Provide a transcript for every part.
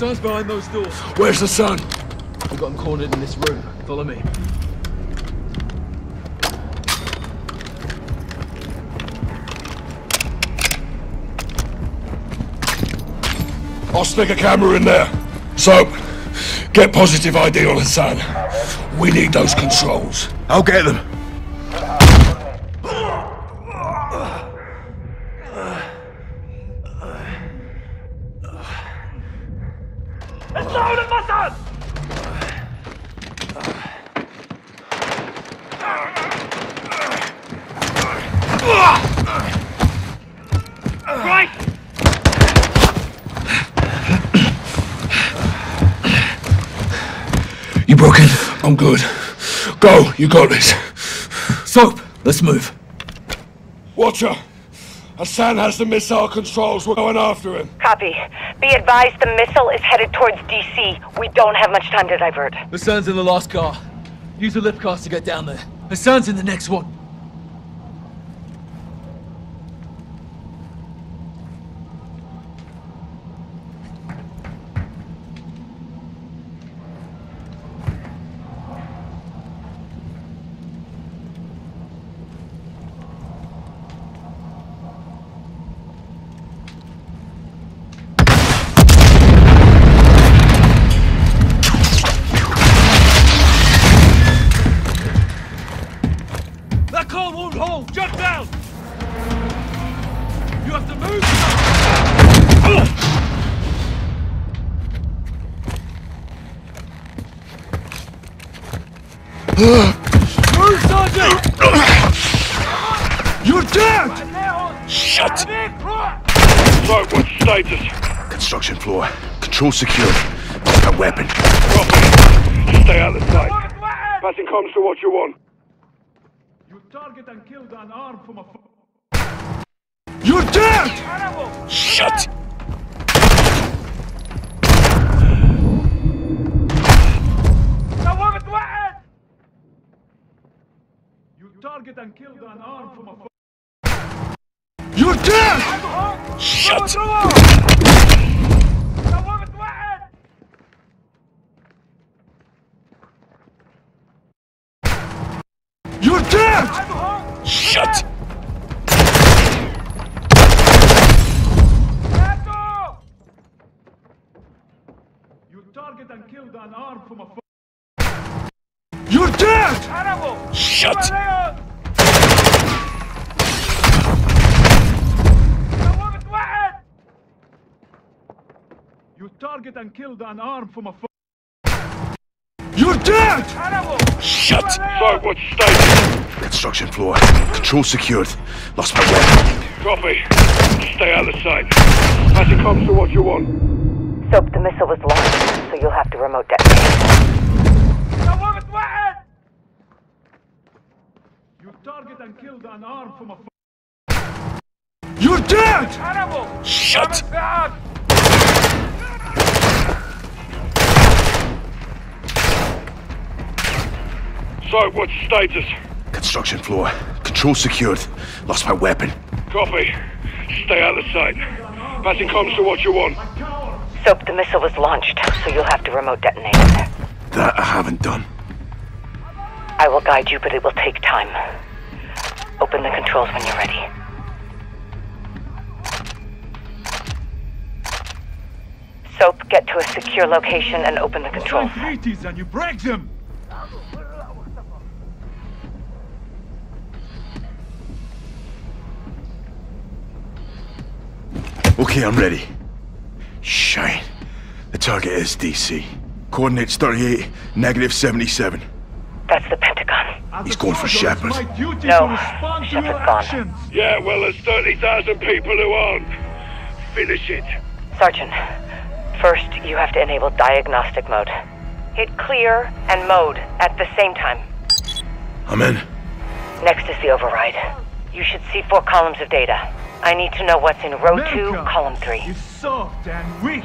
Hassan's behind those doors. Where's the sun? We've got him cornered in this room. Follow me. I'll stick a camera in there. So, get positive ID on Hassan. We need those controls. I'll get them. You broken? I'm good. Go, you got this. Soap, let's move. Watcher! Hassan has the missile controls. We're going after him. Copy. Be advised the missile is headed towards DC. We don't have much time to divert. Hassan's in the last car. Use the lift cars to get down there. Hassan's in the next one. Move, Sergeant! You're dead! Shut! So, what's the status? Construction floor. Control secured. Lost my weapon. Copy. Stay out of sight. Passing comms to what you want. You target and killed an arm from a... You're dead! Shut! You target and killed an arm from a... You're dead! Shut! You're dead! Shut! You target and killed an arm from a... You're dead! Shut! You target and killed an arm from a... You're dead! Shut! So, what's the? Construction floor. Control secured. Lost my weapon. Copy. Stay out of sight. Passing comms to what you want. Soap, the missile was launched, so you'll have to remote detonate. You target and killed an arm from a... You're dead! Shut! So, what's the status? Construction floor. Control secured. Lost my weapon. Copy. Stay out of sight. Passing comms to what you want. Soap, the missile was launched, so you'll have to remote detonate. it. That I haven't done. I will guide you, but it will take time. Open the controls when you're ready. Soap, get to a secure location and open the controls. treaties and you break them! Okay, I'm ready. Shine. The target is DC. Coordinates 38, negative 77. That's the Pentagon. He's going for Shepherd. No, to respond to Shepherd's your gone. Yeah, well, there's 30,000 people who aren't. Finish it. Sergeant, first you have to enable diagnostic mode. Hit clear and mode at the same time. I'm in. Next is the override. You should see four columns of data. I need to know what's in row two, column three. is soft and weak.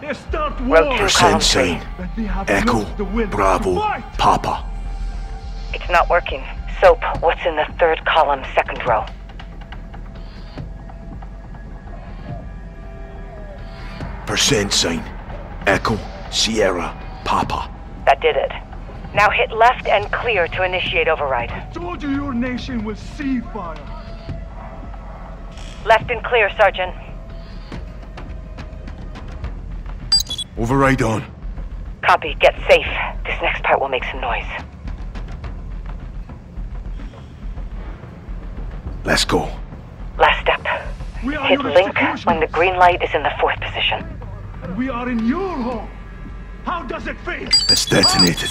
They start Row war, two, Percent column three. sane. but they have Echo, lost the will to Bravo. Papa. It's not working. Soap, what's in the third column, second row? Percent sign. Echo, Sierra, Papa. That did it. Now hit left and clear to initiate override. I Told you your nation will see fire. Left and clear, Sergeant. Override on. Copy. Get safe. This next part will make some noise. Let's go. Last step. We are Hit link when the green light is in the fourth position. and we are in your home. How does it feel? It's detonated.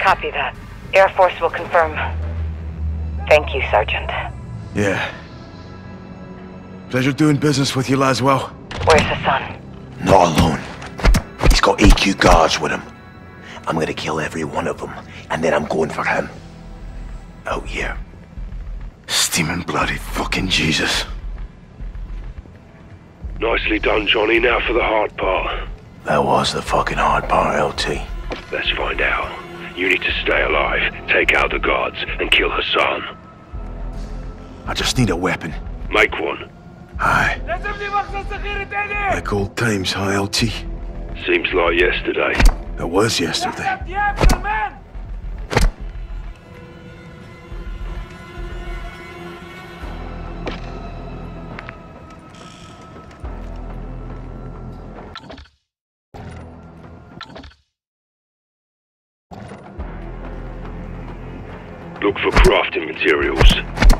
Copy that. Air Force will confirm. Thank you, Sergeant. Yeah. Pleasure doing business with you, Laswell. Where's Hassan? Not alone. He's got AQ guards with him. I'm gonna kill every one of them, and then I'm going for him. Out here. Steaming bloody fucking Jesus. Nicely done, Johnny. Now for the hard part. That was the fucking hard part, LT. Let's find out. You need to stay alive, take out the guards, and kill Hassan. I just need a weapon. Make one. Aye. Like old times, huh, LT? Seems like yesterday. It was yesterday. Look for crafting materials.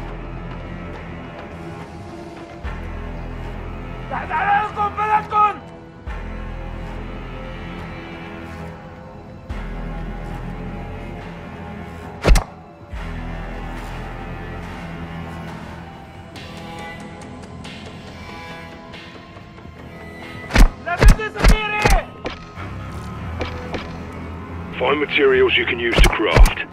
Find materials you can use to craft.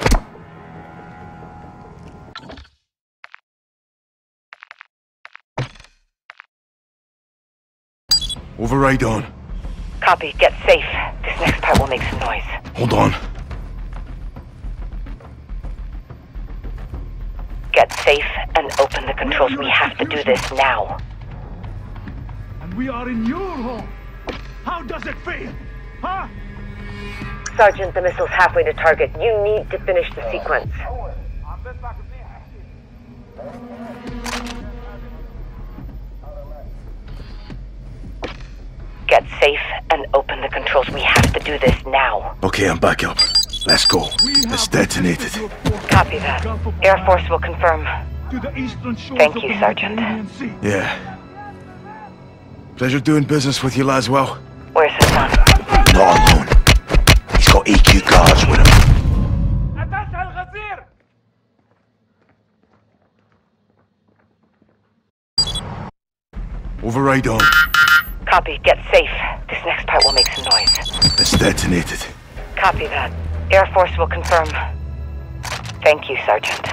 Override on. Copy. Get safe. This next part will make some noise. Hold on. Get safe and open the controls. We have to do this now. And we are in your home. How does it feel? Huh? Sergeant, the missile's halfway to target. You need to finish the sequence. Get safe and open the controls. We have to do this now. Okay, I'm back up. Let's go. We It's have detonated. Copy that. Air Force will confirm. to the eastern shores Thank you, Sergeant. Mediterranean Yeah. Pleasure doing business with you, Laswell. Where's Hassan? Not alone. Got AQ guards with him. Override on. Copy. Get safe. This next part will make some noise. It's detonated. Copy that. Air Force will confirm. Thank you, Sergeant.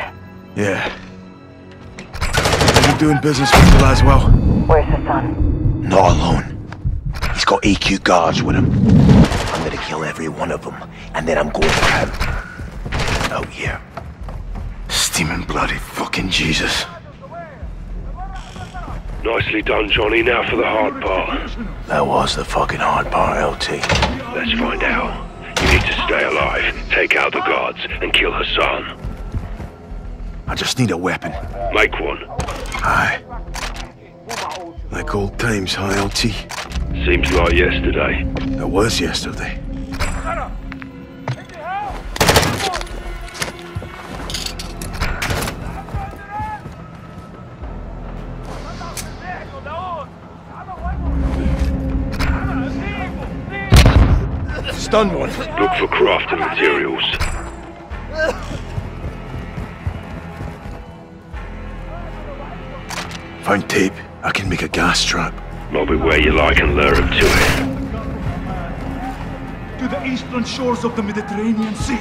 Yeah. Pleasure doing business with you, Laswell. Where's Hassan? Not alone. He's got AQ guards with him. I'm gonna kill every one of them, and then I'm going for him. Out here. Steaming bloody fucking Jesus. Nicely done, Johnny. Now for the hard part. That was the fucking hard part, LT. Let's find out. You need to stay alive, take out the guards, and kill Hassan. I just need a weapon. Make one. Aye. Like old times, huh, LT? Seems like yesterday. It was yesterday. Stun one. Look for crafting materials. Found tape. I can make a gas trap. Lob where you like and lure him to it. To the eastern shores of the Mediterranean Sea.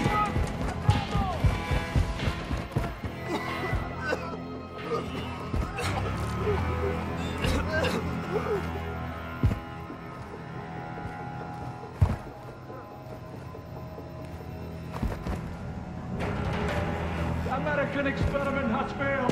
American experiment has failed.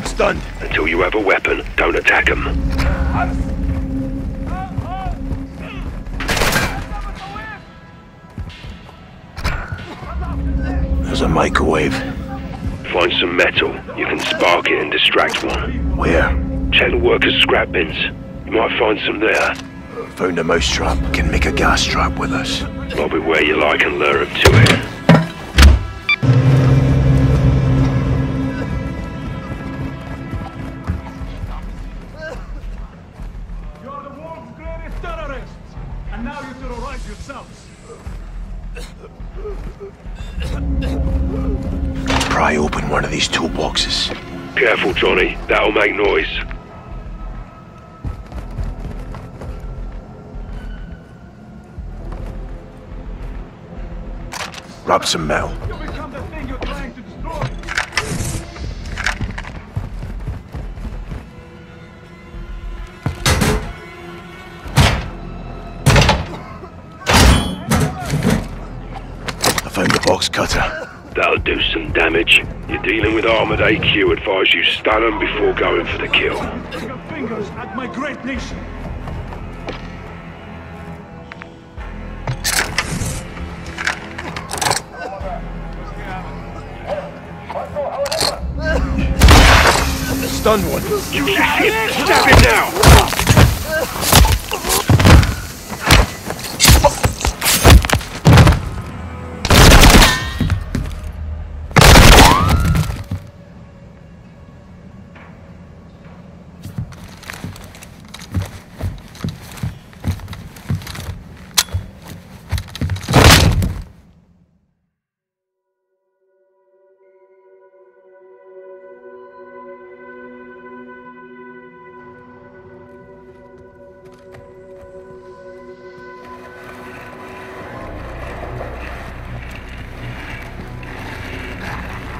Stunned. Until you have a weapon, don't attack them. There's a microwave. Find some metal. You can spark it and distract one. Where? Check the workers' scrap bins. You might find some there. Found a mouse trap. Can make a gas trap with us. Lob it where you like and lure them to it. Johnny. That'll make noise. Grab some metal. You become the thing you're trying to destroy! I found the box cutter. That'll do some damage. You're dealing with armored AQ. Advise you stun them before going for the kill. Your fingers at my great nation! Stun one. You idiot! Stab him now!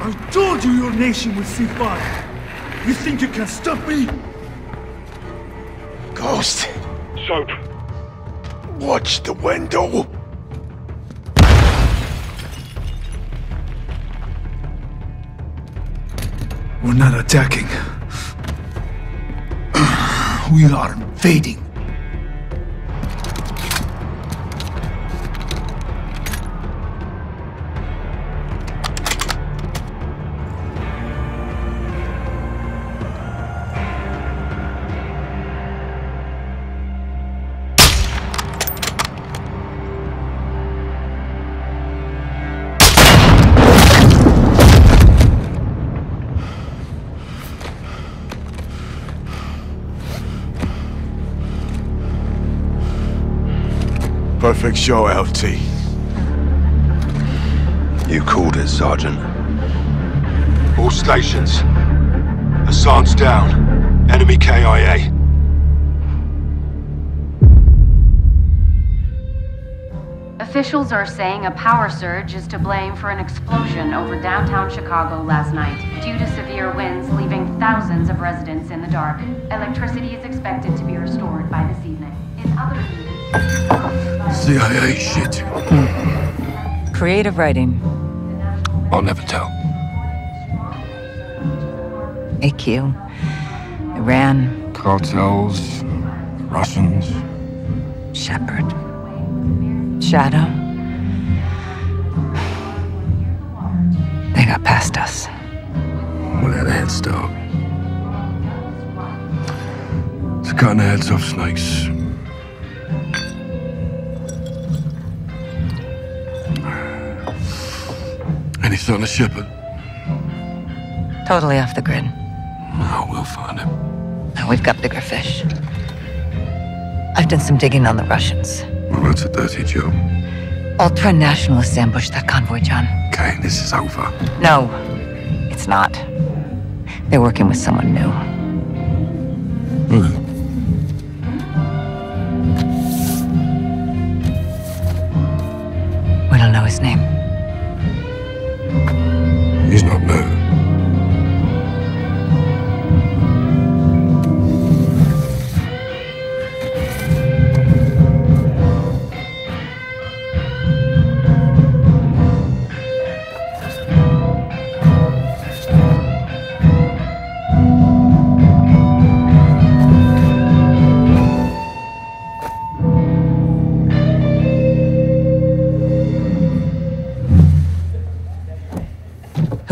I told you your nation would see fire! You think you can stop me? Ghost, Soap. watch the window. We're not attacking. we are invading. Perfect shot, LT. You called it, Sergeant. All stations. Hassan's down. Enemy KIA. Officials are saying a power surge is to blame for an explosion over downtown Chicago last night, due to severe winds leaving thousands of residents in the dark. Electricity is expected to be restored by this evening. In other news, CIA shit. Creative writing. I'll never tell. AQ. Iran. Cartels, Russians. Shepherd. Shadow. They got past us. We'll have a head start. It's cutting the heads off snakes. Any son of Shepherd? Totally off the grid. No, we'll find him. Now we've got bigger fish. I've done some digging on the Russians. Well, that's a dirty job. Ultra nationalists ambushed that convoy, John. Okay, this is over. No, it's not. They're working with someone new. Hmm.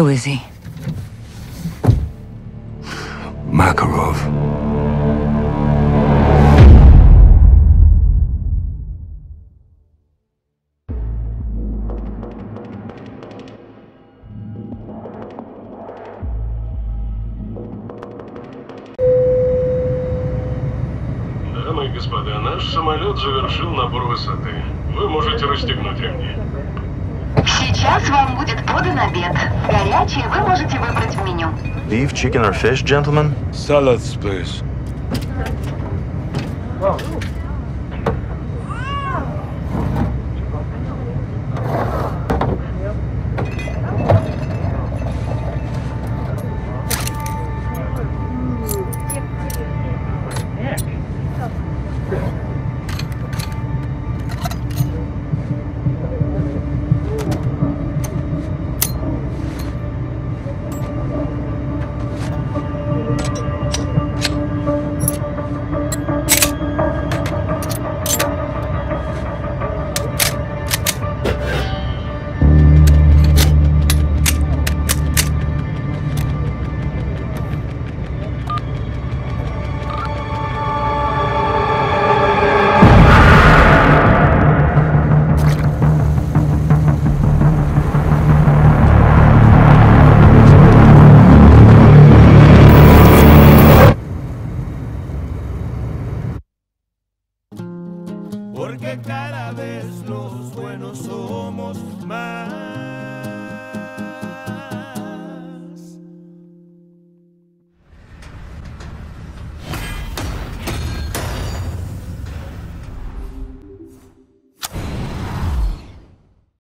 Who is he? Makarov. Дамы и господа, наш самолет завершил набор высоты. Вы можете расстегнуть ремни. Сейчас вам будет подан обед. Горячий вы можете выбрать в меню. Beef, chicken, or fish, gentlemen? Salads, please.